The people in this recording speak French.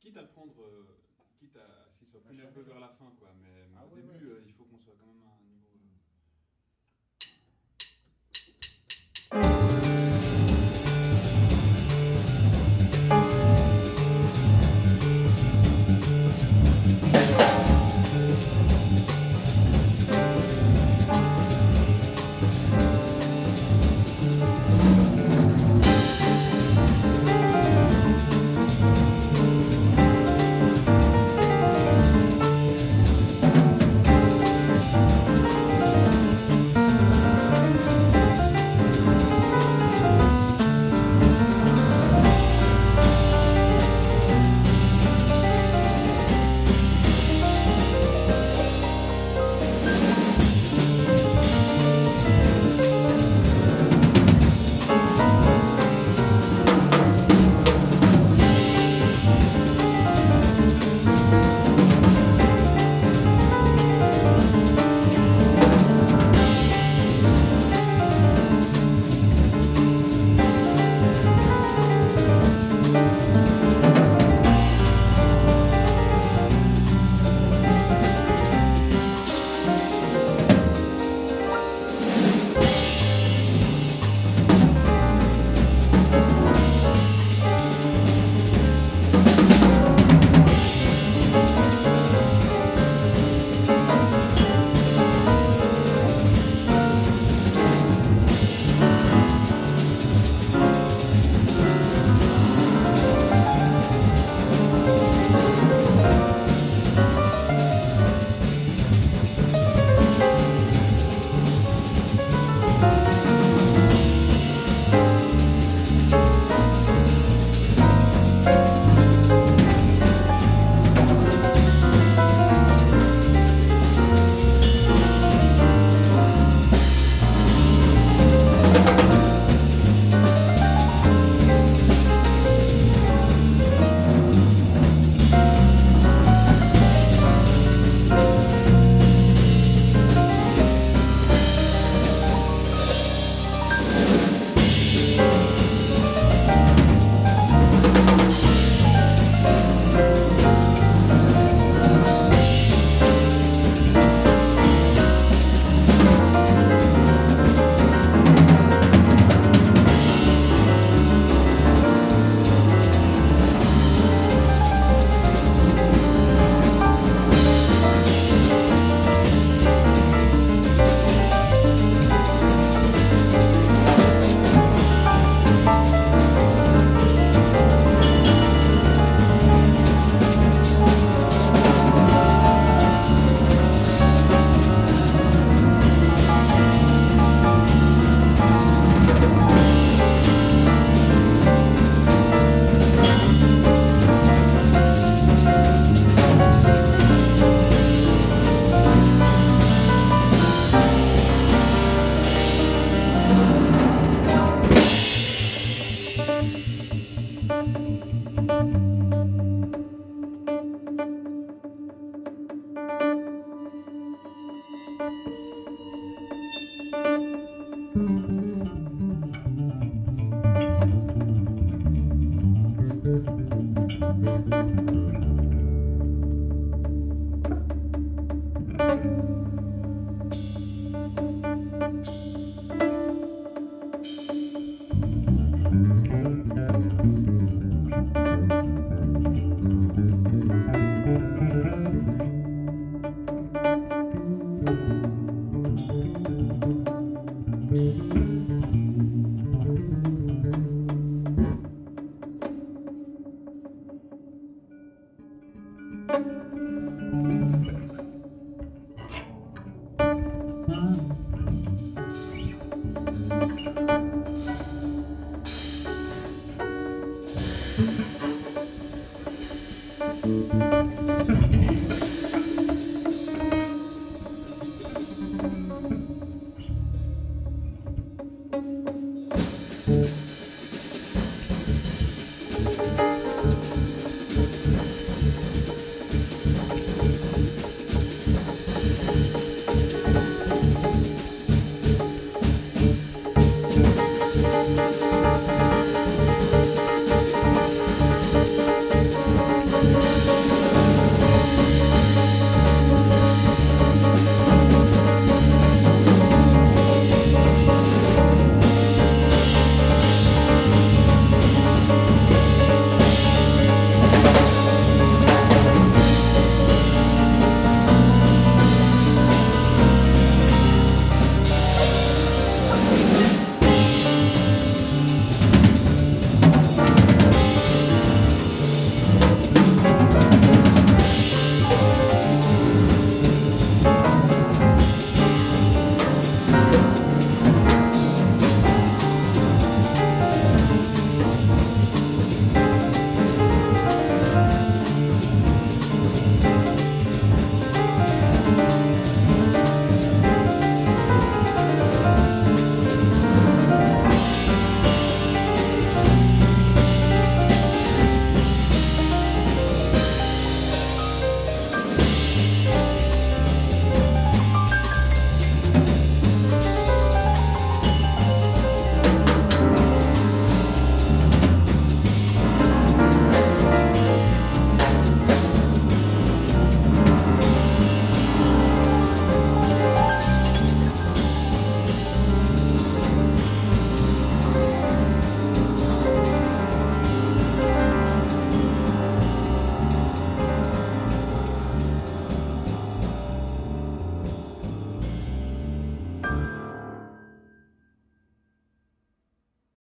quitte à le prendre, euh, quitte à ce qu'il soit plus Bah, nerveux vers la fin, quoi. Mais, ah au début, euh, il faut qu'on soit quand même à un niveau. Euh.